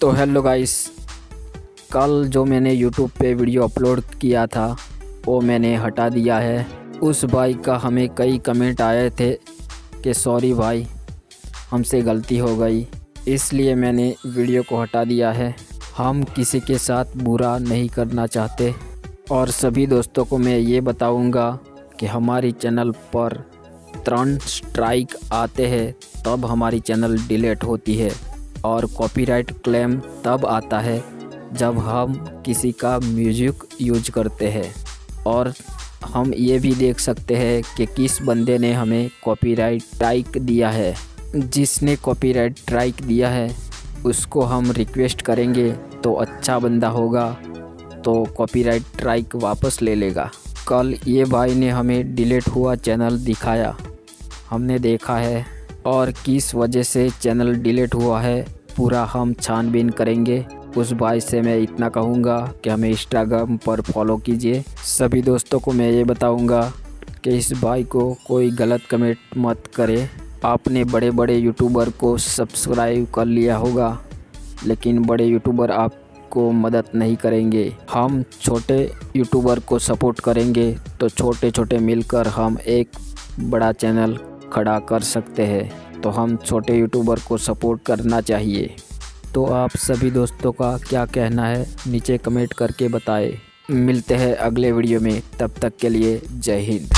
तो hello guys कल जो मैंने यूट्यूब पे वीडियो अपलोड किया था, वो मैंने हटा दिया है। उस बाइक का हमें कई कमेंट आए थे कि सॉरी भाई, हमसे गलती हो गई, इसलिए मैंने वीडियो को हटा दिया है। हम किसी के साथ बुरा नहीं करना चाहते। और सभी दोस्तों को मैं ये बताऊँगा कि हमारी चैनल पर त्रन स्ट्राइक आते हैं, तब हमारी चैनल डिलीट होती है। और कॉपीराइट क्लेम तब आता है जब हम किसी का म्यूज़िक यूज़ करते हैं। और हम ये भी देख सकते हैं कि किस बंदे ने हमें कॉपीराइट ट्राइक दिया है। जिसने कॉपीराइट ट्राइक दिया है, उसको हम रिक्वेस्ट करेंगे तो अच्छा बंदा होगा तो कॉपीराइट ट्राइक वापस ले लेगा। कल ये भाई ने हमें डिलीट हुआ चैनल दिखाया। हमने देखा है और किस वजह से चैनल डिलीट हुआ है, पूरा हम छानबीन करेंगे। उस भाई से मैं इतना कहूँगा कि हमें इंस्टाग्राम पर फॉलो कीजिए। सभी दोस्तों को मैं ये बताऊँगा कि इस भाई को कोई गलत कमेंट मत करे। आपने बड़े बड़े यूट्यूबर को सब्सक्राइब कर लिया होगा, लेकिन बड़े यूट्यूबर आपको मदद नहीं करेंगे। हम छोटे यूट्यूबर को सपोर्ट करेंगे तो छोटे छोटे मिलकर हम एक बड़ा चैनल खड़ा कर सकते हैं। तो हम छोटे यूट्यूबर को सपोर्ट करना चाहिए। तो आप सभी दोस्तों का क्या कहना है? नीचे कमेंट करके बताएँ। मिलते हैं अगले वीडियो में। तब तक के लिए जय हिंद।